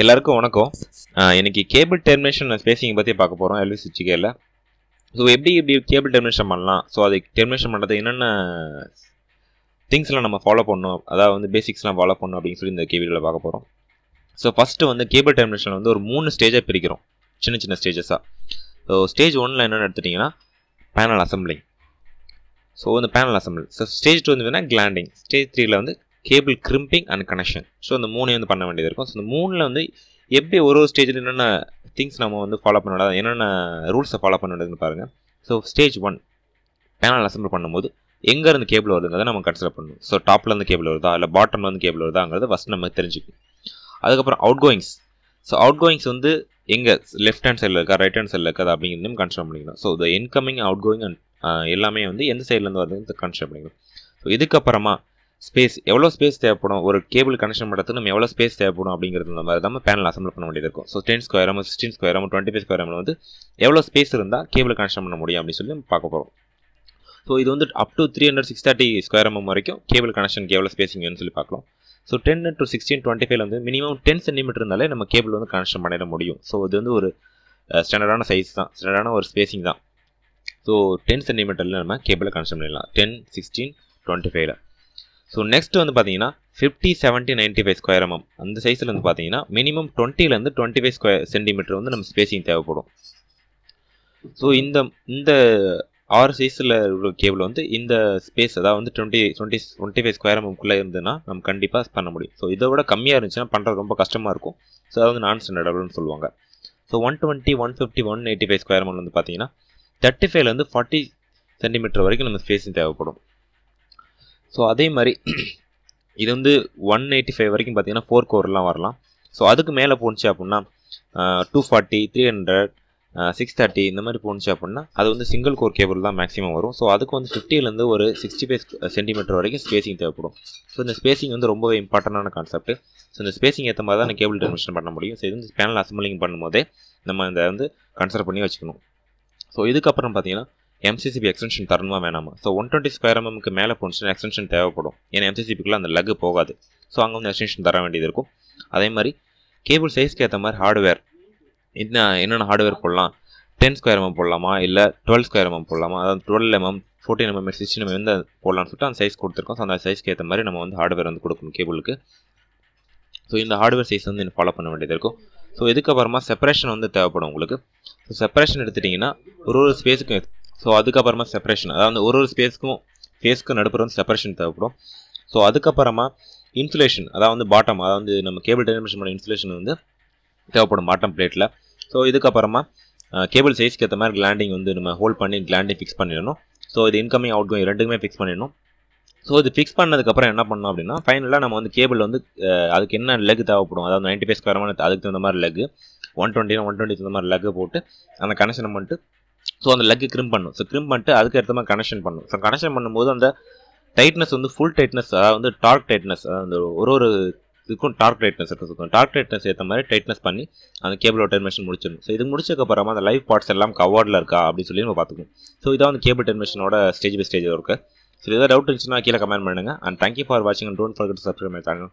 எல்லாருக்கும் வணக்கம். இன்னைக்கு கேபிள் டெர்மினேஷன் ஸ்பேசிங் பற்றி பார்க்க போகிறோம் எல்வி சுவிட்சுகேல ஸோ எப்படி எப்படி கேபிள் டெர்மினேஷன் பண்ணலாம்? ஸோ அது டெர்மினேஷன் பண்ணுறது என்னென்ன திங்ஸ்லாம் நம்ம ஃபாலோ பண்ணணும்? அதாவது வந்து பேசிக்ஸ்லாம் ஃபாலோ பண்ணணும் அப்படின்னு சொல்லி இந்த கேபிளில் பார்க்க போகிறோம் ஸோ ஃபஸ்ட்டு வந்து கேபிள் டெர்மினேஷன் வந்து ஒரு மூணு ஸ்டேஜாக பிரிக்கிறோம். சின்ன சின்ன ஸ்டேஜஸாக ஸோ ஸ்டேஜ் ஒன்னில் என்னென்னு எடுத்துட்டிங்கன்னா பேனல் அசம்பிளிங் ஸோ இந்த panel assemble so stage two வந்து கிளாண்டிங் ஸ்டேஜ் த்ரீல வந்து cable crimping and connection. So இந்த மூணையும் வந்து பண்ண வேண்டியது இருக்கும். ஸோ இந்த மூணில் வந்து எப்படி ஒரு ஒரு ஸ்டேஜில் என்னென்ன திங்ஸ் நம்ம வந்து ஃபாலோ பண்ண என்னென்ன ரூல்ஸை ஃபாலோ பண்ண வேண்டியதுன்னு பாருங்கள் so stage one panel assemble பண்ணும்போது எங்கேருந்து கேபிள் வருதுங்கிறத நம்ம கன்சிடர் பண்ணணும். ஸோ டாப்லேருந்து கேபிள் வருதா இல்லை பாட்டம்லேருந்து கேபிள் வருதாங்கிறது ஃபஸ்ட் நம்ம தெரிஞ்சுக்கணும். அதுக்கப்புறம் out goings so out goings வந்து எங்கே லெஃப்ட் ஹேண்ட் சைடில் இருக்கா ரைட் ஹேண்ட் சைடில் இருக்காது அப்படிங்கிறதையும் கன்சிடர் பண்ணிக்கணும். ஸோ இந்த இன்கமிங் அவுட் கோயிங் அண்ட் எல்லாமே வந்து எந்த சைட்லேருந்து வருதுன்னு கன்சிடர் பண்ணிக்கணும். ஸோ இதுக்கப்புறமா ஸ்பேஸ் எவ்வளோ ஸ்பேஸ் தேவைப்படும்? ஒரு கேபிள் கனெக்ஷன் பண்ணுறதுக்கு நம்ம எவ்வளோ ஸ்பேஸ் தேவைப்படும் அப்படிங்கிறது இந்த மாதிரி நம்ம பேனல் அசம்பிள் பண்ண வேண்டியது இருக்கும். So ten square M sixteen square M twenty five square எம்ல வந்து எவ்வளோ ஸ்பேஸ் இருந்தால் கேபிள் கனெக்ஷன் பண்ண முடியும் அப்படின்னு சொல்லி நம்ம பார்க்க போகிறோம் ஸோ இது வந்து up to three hundred six thirty square MM வரைக்கும் கேபிள் கனெக்ஷனுக்கு எவ்வளோ ஸ்பேசிங் வேணும்னு சொல்லி பார்க்கலாம். So ten to sixteen twenty ஃபைவ்ல வந்து மினிமம் டென் சென்டிமீட்டர் இருந்தாலே நம்ம கேபிள் வந்து கனெக்ஷன் பண்ணிட முடியும். ஸோ இது வந்து ஒரு ஸ்டாண்டர்டான சைஸ் தான். ஸ்டாண்டர்டான ஒரு ஸ்பேசிங் தான். ஸோ டென் சென்டிமீட்டரில் நம்ம கேபிளை கனெக்ஷன் பண்ணிடலாம். டென் சிக்ஸ்டீன் டுவெண்ட்டி ஃபைவ்ல ஸோ நெக்ஸ்ட் வந்து பார்த்தீங்கன்னா fifty seventy ninety five square MM அந்த சைஸில் வந்து பார்த்தீங்கன்னா மினிமம் டுவெண்ட்டிலேருந்து டுவெண்ட்டி ஃபைவ் ஸ்கொயர் சென்டிமீட்டர் வந்து நம்ம ஸ்பேசிங் தேவைப்படும். ஸோ இந்த இந்த ஆறு சைஸில் உள்ள கேபிள் வந்து இந்த ஸ்பேஸ் அதாவது வந்து twenty twenty twenty five square எம்எம்குள்ளே இருந்ததுன்னா நம்ம கண்டிப்பாக பண்ண முடியும். ஸோ இதை விட கம்மியாக இருந்துச்சுன்னா பண்ணுறது ரொம்ப கஷ்டமாக இருக்கும். ஸோ அது வந்து நான் ஸ்டாண்டர்ட்னு சொல்லுவாங்க. So one twenty one fifty one eighty five square MM வந்து பார்த்தீங்கன்னா தேர்ட்டி ஃபைவ்லேருந்து ஃபார்ட்டி சென்டிமீட்டர் வரைக்கும் நம்ம ஸ்பேஸிங் தேவைப்படும். ஸோ அதே மாதிரி இது வந்து ஒன் எயிட்டி ஃபைவ் வரைக்கும் பார்த்தீங்கன்னா ஃபோர் கோர்லாம் வரலாம். ஸோ அதுக்கு மேலே போணுச்சு அப்படின்னா two forty three hundred six thirty இந்த மாதிரி போணுச்சு அப்படின்னா அது வந்து சிங்கிள் கோர் கேபிள் தான் மேக்ஸிமம் வரும். ஸோ அதுக்கு வந்து ஃபிஃப்டிலேருந்து ஒரு சிக்ஸ்டி ஃபைவ் சென்டிமீட்டர் வரைக்கும் ஸ்பேசிங் தேவைப்படும். ஸோ இந்த ஸ்பேசிங் வந்து ரொம்ப இம்பார்ட்டண்டான கான்செப்ட் ஸோ இந்த ஸ்பேசிங் ஏற்ற மாதிரி தான் நான் கேபிள் டெர்மிஷன் பண்ண முடியும். ஸோ இது வந்து பேனல் அசம்பிளிங் பண்ணும்போதே நம்ம இந்த வந்து கன்சிடர் பண்ணி வச்சுக்கணும். ஸோ இதுக்கப்புறம் பார்த்தீங்கன்னா எம்சிசிபி எக்ஸ்டென்ஷன் தரணுமா வேணாமா? ஸோ ஒன் டுவெண்ட்டி ஸ்கொயர் எம்எம்க்கு மேலே போணுச்சுன்னா எக்ஸ்டென்ஷன் தேவைப்படும். ஏன்னா எம்சிசிபிக்குள்ள அந்த லக் போகாது. ஸோ அங்கே வந்து எக்ஸ்டென்ஷன் தர வேண்டியது இருக்கும். அதே மாதிரி கேபிள் சைஸ்க்கு ஏற்ற மாதிரி ஹார்ட்வேர் என்ன என்னென்ன ஹார்ட்வேர் போடலாம்? டென் ஸ்கொயர் எம்எம் போடலாமா? இல்லை டுவெல் ஸ்கொயர் எம்எம் போடலாமா? அதாவது twelve MM fourteen MM sixteen MM வந்து போடலாம்னு சொல்லிட்டு அந்த சைஸ் கொடுத்துருக்கோம். ஸோ அந்த சைஸ்க்கு ஏற்ற மாதிரி நம்ம வந்து ஹார்ட்வேர் வந்து கொடுக்கணும் கேபிளுக்கு ஸோ இந்த ஹார்ட்வேர் சைஸ் வந்து ஃபாலோ பண்ண வேண்டியது இருக்கும். ஸோ இதுக்கப்புறமா செப்பரேஷன் வந்து தேவைப்படும் உங்களுக்கு. ஸோ செப்பரேஷன் எடுத்துட்டிங்கன்னா ஒரு ஒரு ஸ்பேஸுக்கும் ஸோ அதுக்கப்புறமா செப்பரேஷன் அதாவது ஒரு ஒரு ஸ்பேஸ்க்கும் ஃபேஸ்க்கும் நடுப்புற வந்து செப்பரேஷன் தேவைப்படும். ஸோ அதுக்கப்புறமா இன்சுலேஷன் அதாவது வந்து பாட்டம் அதாவது நம்ம கேபிள் டெலிமிஷன் பண்ண இன்சுலேஷன் வந்து தேவைப்படும் பாட்டம் பிளேட்டில் ஸோ இதுக்கப்புறமா கேபிள் சைஸ்க்கு ஏற்ற மாதிரி கிளாண்டிங் வந்து நம்ம ஹோல்ட் பண்ணி கிளாண்டிங் ஃபிக்ஸ் பண்ணிடணும். ஸோ இது இன்கமிங் அவுட் கோயிங் ரெண்டுக்குமே ஃபிக்ஸ் பண்ணிடணும். ஸோ இது ஃபிக்ஸ் பண்ணதுக்கப்புறம் என்ன பண்ணோம் அப்படின்னா ஃபைனலாக நம்ம வந்து கேபிள் வந்து அதுக்கு என்ன லெக் தேவைப்படும்? அதாவது நைன்ட்டி ஃபைவ் ஸ்கொயர் அதுக்கு தகுந்த மாதிரி leg one twenty one twenty தகுந்த மாதிரி லெக் போட்டு அந்த கனெக்ஷன் பண்ணிட்டு ஸோ அந்த லெக்கு க்ரிம் பண்ணும். ஸோ க்ரிம் பண்ணிட்டு அதுக்கு ஏற்ற மாதிரி கனெக்ஷன் பண்ணும். ஸோ கனெக்ஷன் பண்ணும்போது அந்த டைட்னஸ் வந்து ஃபுல் டைட்னஸ் அதாவது வந்து டார்க் டைட்னஸ் அதாவது ஒரு ஒரு இதுக்கும் டார்க் டைட்னஸ் இருக்கும் டார்க் டைட்னஸ் ஏற்ற மாதிரி டைட்னஸ் பண்ணி அந்த கேபிளோட டெர்மினேஷன் முடிச்சிடணும். ஸோ இது முடிச்சதுக்கப்புறமா அந்த லைவ் பார்ட்ஸ் எல்லாம் கவர்டில் இருக்கா அப்படின்னு சொல்லி நம்ம பார்த்துக்கணும் ஸோ இதான் வந்து கேபிள் டெர்மினேஷனோட ஸ்டேஜ் பை ஸ்டேஜ் இருக்குது ஸோ ஏதாவது டவுட் இருந்துச்சுன்னா கீழே கமெண்ட் பண்ணுங்கள் அண்ட் தேங்க்யூ ஃபார் வாட்சிங் and don't forget subscribe my channel